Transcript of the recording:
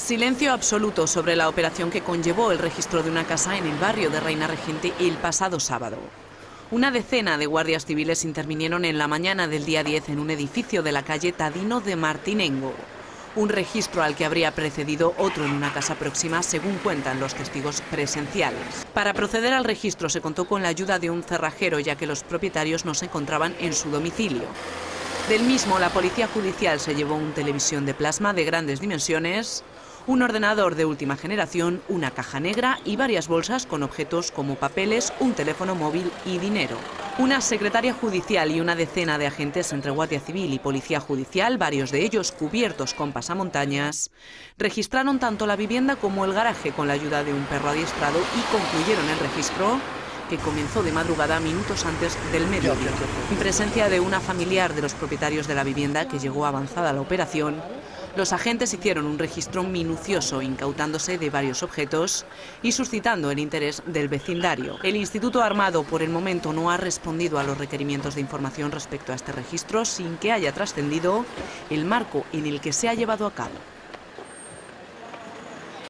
Silencio absoluto sobre la operación que conllevó el registro de una casa en el barrio de Reina Regente el pasado sábado. Una decena de guardias civiles intervinieron en la mañana del día 10 en un edificio de la calle Tadino de Martinengo. Un registro al que habría precedido otro en una casa próxima, según cuentan los testigos presenciales. Para proceder al registro se contó con la ayuda de un cerrajero, ya que los propietarios no se encontraban en su domicilio. Del mismo, la Policía Judicial se llevó un televisión de plasma de grandes dimensiones, un ordenador de última generación, una caja negra y varias bolsas con objetos como papeles, un teléfono móvil y dinero. Una secretaria judicial y una decena de agentes entre Guardia Civil y Policía Judicial, varios de ellos cubiertos con pasamontañas, registraron tanto la vivienda como el garaje con la ayuda de un perro adiestrado y concluyeron el registro que comenzó de madrugada minutos antes del mediodía. En presencia de una familiar de los propietarios de la vivienda que llegó avanzada la operación, los agentes hicieron un registro minucioso, incautándose de varios objetos y suscitando el interés del vecindario. El Instituto Armado por el momento no ha respondido a los requerimientos de información respecto a este registro sin que haya trascendido el marco en el que se ha llevado a cabo.